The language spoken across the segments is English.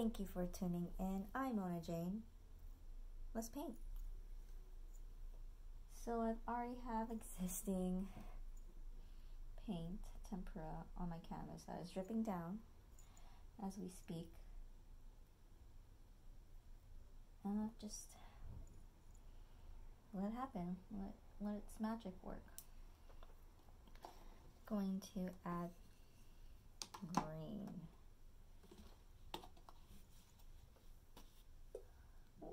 Thank you for tuning in. I'm Mona Jane. Let's paint. So I already have existing paint, tempera, on my canvas that is dripping down as we speak. And I'll just let it happen. Let, let its magic work. Going to add green. Whee!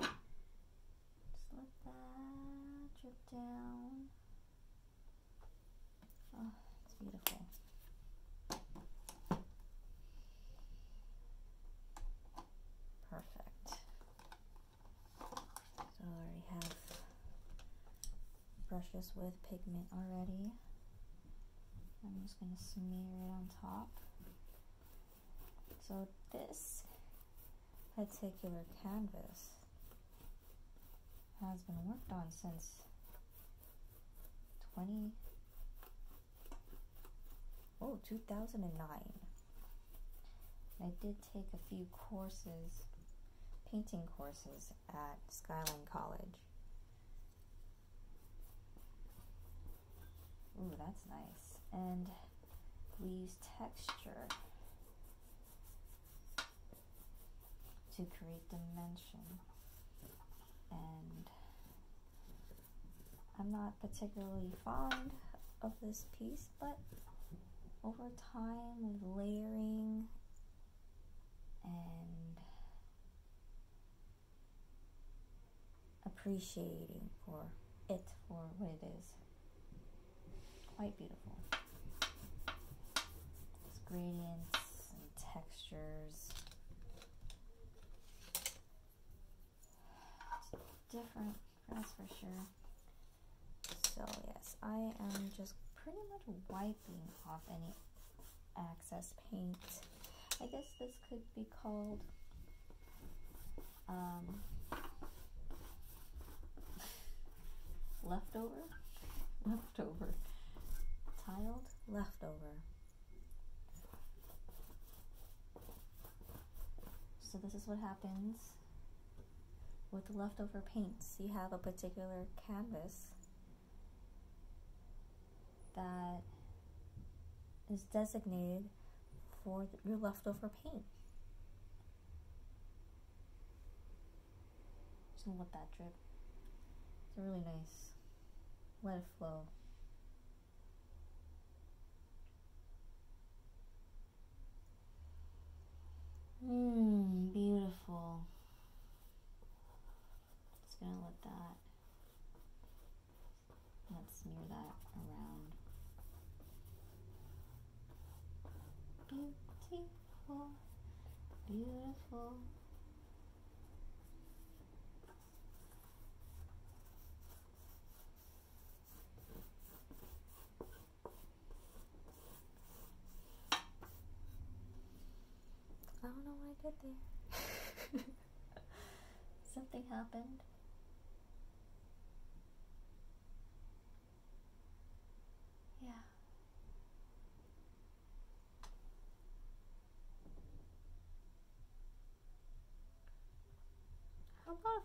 Just let Uh, that drip down. Oh, it's beautiful. Perfect. So I already have brushes with pigment already. I'm just going to smear it on top. So this particular canvas has been worked on since 20 oh 2009 I did take a few courses painting courses at Skyline College Ooh, that's nice. And we use texture to create dimension. And I'm not particularly fond of this piece, but over time with layering and appreciating for it for what it is. Quite beautiful. It's gradients and textures. It's different, that's for sure. So yes, I am just pretty much wiping off any excess paint. I guess this could be called um, leftover, leftover, tiled leftover. So this is what happens with the leftover paints. You have a particular canvas that is designated for your leftover paint. Just gonna let that drip. It's really nice. Let it flow. Mmm, beautiful. Just gonna let that, let's smear that around. Beautiful, beautiful. I don't know what I did there. Something happened.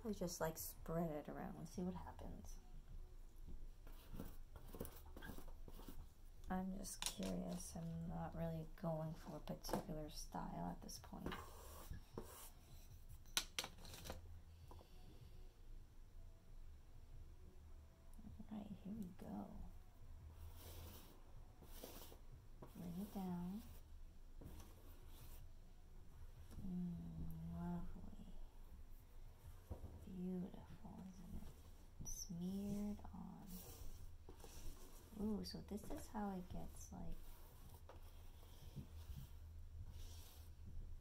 I just like spread it around and see what happens? I'm just curious. I'm not really going for a particular style at this point. Alright, here we go. Bring it down. Mm, lovely. Beautiful, isn't it? Smeared on. Ooh, so this is how it gets like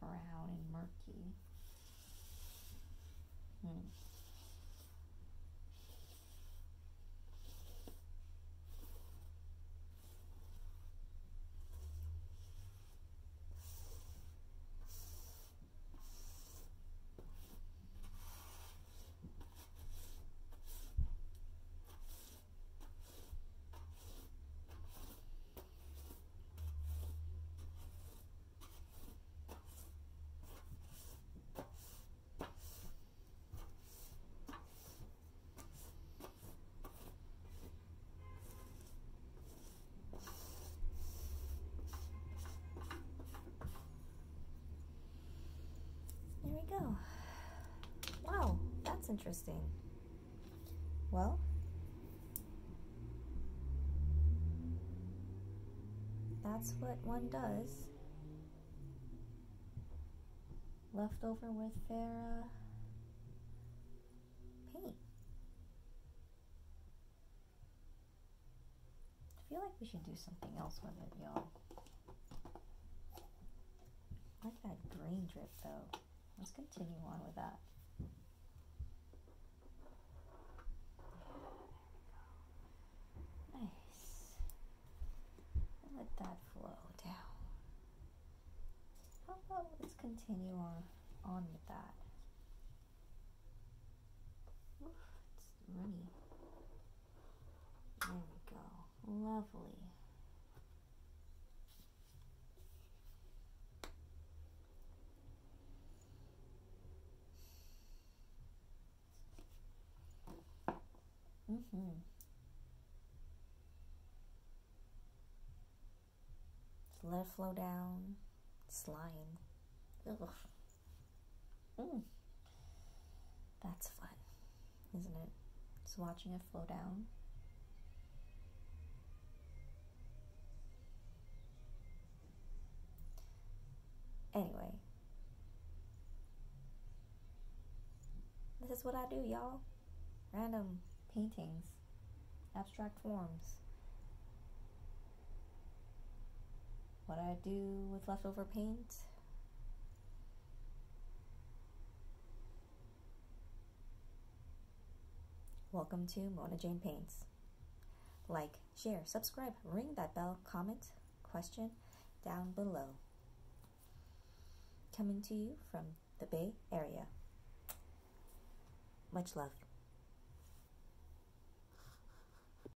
brown and murky. Interesting. Well, that's what one does. Left over with their uh, paint. I feel like we should do something else with it, y'all. Like that green drip though. Let's continue on with that. Nice. And let that flow down. How about let's continue on on with that. Oof, it's runny. There we go. Lovely. Mm-hmm. Let it flow down. Slime. Ugh. Mm. That's fun, isn't it? Just watching it flow down. Anyway, this is what I do, y'all. Random paintings, abstract forms. What I do with leftover paint. Welcome to Mona Jane Paints. Like, share, subscribe, ring that bell, comment, question down below. Coming to you from the Bay Area. Much love.